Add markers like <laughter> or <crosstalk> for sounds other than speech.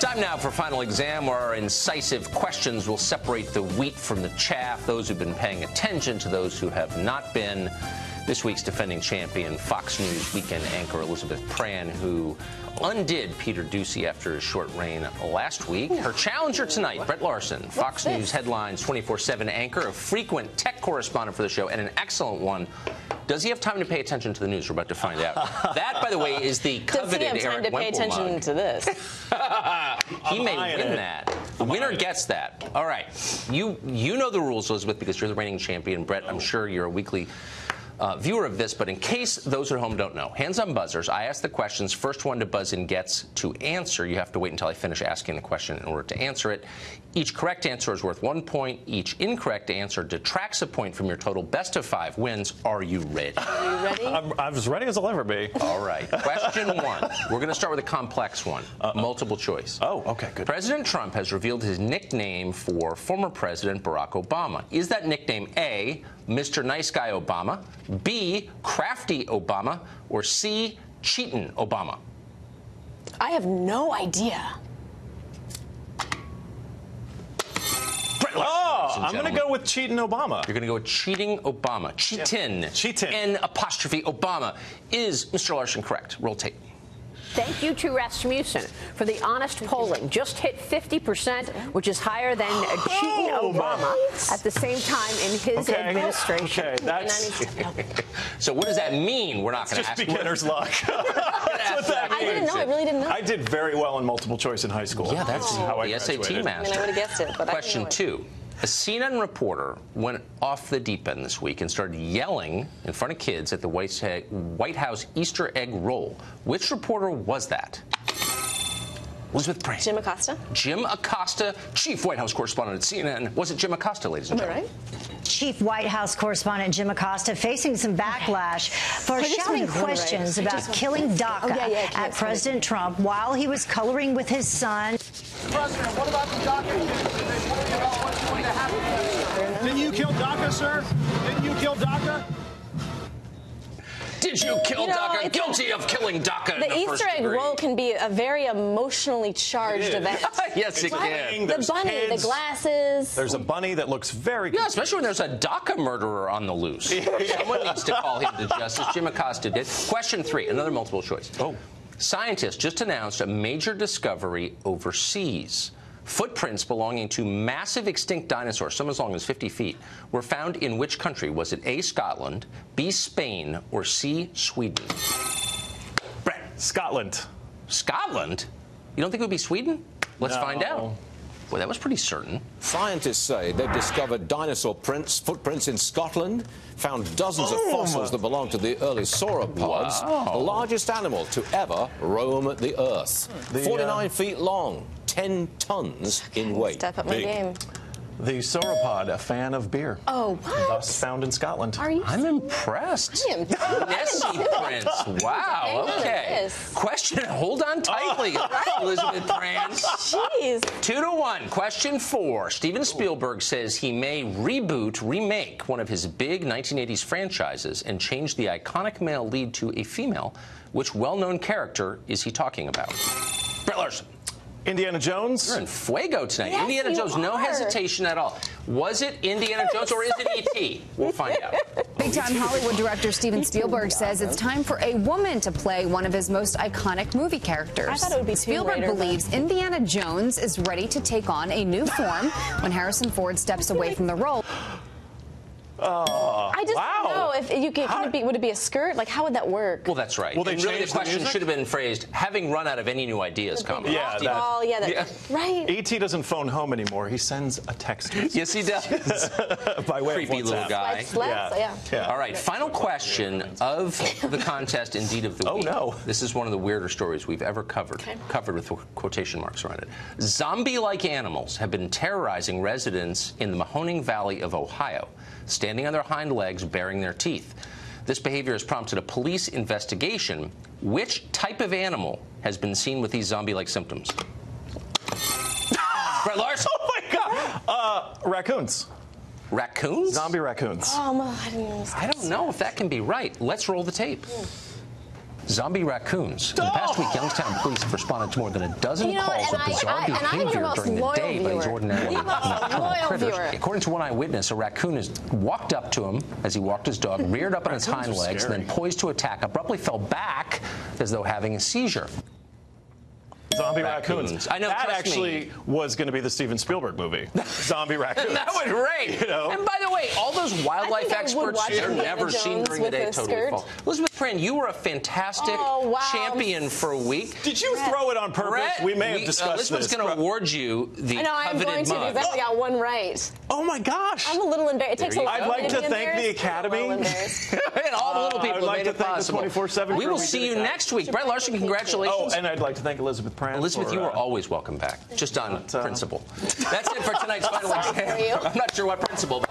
Time now for final exam, where our incisive questions will separate the wheat from the chaff, those who've been paying attention to those who have not been. This week's defending champion, Fox News weekend anchor Elizabeth Prann, who undid Peter Doocy after his short reign last week. Her challenger tonight, Brett Larson, Fox News headlines 24 7 anchor, a frequent tech correspondent for the show, and an excellent one. Does he have time to pay attention to the news? We're about to find out. <laughs> that, by the way, is the coveted Does he have time Erik to pay Wemple attention mug. to this? <laughs> He may win it. that. The winner gets that. All right. You you know the rules, Elizabeth, because you're the reigning champion. Brett, I'm sure you're a weekly uh, viewer of this, but in case those at home don't know, hands on buzzers. I ask the questions. First one to buzz in gets to answer. You have to wait until I finish asking the question in order to answer it. Each correct answer is worth one point. Each incorrect answer detracts a point from your total. Best of five wins. Are you ready? Are you ready? I'm, I'm as ready as I'll ever be. All right. Question <laughs> one. We're going to start with a complex one. Multiple choice. Oh, okay, good. President Trump has revealed his nickname for former President Barack Obama. Is that nickname A, Mr. Nice Guy Obama, B, Crafty Obama, or C, Cheatin' Obama? I have no idea. Oh, I'm going to go with cheating Obama. You're going to go with cheating Obama. Cheatin. Cheatin'. N apostrophe Obama. Is Mr. Larson correct? Roll tape. Thank you to Rasmussen for the honest polling. Just hit 50%, which is higher than oh, cheating Oh, Obama at the same time in his Okay. administration. Okay, that's <laughs> So what does that mean? We're not going to just ask beginner's luck. <laughs> That's what that I didn't know. I really didn't know. I did very well in multiple choice in high school. Yeah, that's This is how I the SAT graduated. I mean. I would have guessed it, but Question didn't it. two. A CNN reporter went off the deep end this week and started yelling in front of kids at the White House Easter egg roll. Which reporter was that? Elizabeth Prann. Jim Acosta? Jim Acosta, chief White House correspondent at CNN. Was it Jim Acosta, ladies and Am I gentlemen? right? Chief White House correspondent Jim Acosta facing some backlash for I shouting wanted to vote, questions right? About just- killing DACA Oh, yeah, yeah, at President Trump while he was coloring with his son. President, what about the DACA? Did they warn you about what's going to happen? Didn't you kill DACA, sir? Didn't you kill DACA? Did you kill You know, DACA? it's- Guilty of killing DACA The the Easter first egg degree. roll can be a very emotionally charged event. <laughs> yes, it can. raining, The bunny, kids, the glasses. There's a bunny that looks very good. Yeah, especially when there's a DACA murderer on the loose. <laughs> Someone needs to call him to justice. Jim Acosta did. Question three, another multiple choice. Oh. Scientists just announced a major discovery overseas. Footprints belonging to massive extinct dinosaurs, some as long as 50 feet, were found in which country? Was it A, Scotland, B, Spain, or C, Sweden? Brett, Scotland. Scotland? You don't think it would be Sweden? Let's No. find out. Well, that was pretty certain. Scientists say they've discovered dinosaur prints, footprints in Scotland, found dozens of fossils that belong to the early sauropods, Wow. the largest animal to ever roam the Earth. The, uh, 49 feet long, 10 tons in weight. Step up my game. The sauropod, a fan of beer. Oh, what? Thus found in Scotland. Are you? I'm impressed. I am- <laughs> Nessie <laughs> Prince. Wow. Hang on to Okay. Question. Hold on tightly, <laughs> Elizabeth Prince. Jeez. Two to one. Question four. Steven Spielberg says he may reboot, remake one of his big 1980s franchises and change the iconic male lead to a female. Which well-known character is he talking about? Brett Larson. Indiana Jones. You're in fuego tonight. Yes, Indiana you Jones, no hesitation at all. Was it Indiana Jones or is it E.T.? We'll find out. Big time Hollywood director Steven Spielberg <laughs> says it's time for a woman to play one of his most iconic movie characters. I thought it would be Tomb Spielberg Raider, but- believes Indiana Jones is ready to take on a new form when Harrison Ford steps away from the role. <gasps> <gasps> <gasps> Oh, I just Wow. don't know if you could. Can it be, would it be a skirt? Like, how would that work? Well, that's right. Will they and really, the the question music? should have been phrased, having run out of any new ideas, comma. Yeah, Rocky that- ball, yeah, that, Yeah. right. E.T. doesn't phone home anymore. He sends a text Yes, he does. <laughs> by way Creepy of little WhatsApp. guy. Like slaps, yeah. Yeah. All right, final question of the contest, indeed of the oh, week. Oh, no. This is one of the weirder stories we've ever covered, covered with quotation marks around it. Zombie-like animals have been terrorizing residents in the Mahoning Valley of Ohio, standing on their hind legs, baring their teeth. This behavior has prompted a police investigation. Which type of animal has been seen with these zombie-like symptoms? <laughs> Brett Larson. Oh my God! Uh, raccoons. Raccoons? Zombie raccoons. Um, I didn't. I don't know if that can be right. Let's roll the tape. Zombie raccoons. In the past week, Youngstown police have responded to more than a dozen You know calls and of I- bizarre I- and I'm your behavior most during the loyal day by these viewer. ordinary The nocturnal critters. viewer. According to one eyewitness, a raccoon has walked up to him as he walked his dog, <laughs> reared up on its hind legs, and then poised to attack, abruptly fell back as though having a seizure. Zombie Raccoons. raccoons. I know, That trust me. actually was going to be the Steven Spielberg movie. <laughs> Zombie raccoons. that would great. You know? And by the way, all those wildlife I think I experts, watch they're Indiana never seen during the day a totally skirt. false. Elizabeth Prann, you were a fantastic Oh, wow. champion for a week. Did you throw it on purpose? Brett, we may have uh, discussed Elizabeth's this. going to award you the I know I'm coveted going to mug. because I only got one right. Oh my gosh! I'm a little embarrassed. It takes There a you lot go. I'd like to thank the embarrassed, but I'm a Academy. and all the little Uh, people I'd who like made to it thank the possible. 24/7 We will see you next week. Brett Larson, congratulations. Oh, and I'd like to thank Elizabeth Prann. Elizabeth, you are uh, always welcome back, just on uh, principle. That's it for tonight's <laughs> final exam. <laughs> I'm not sure what principle.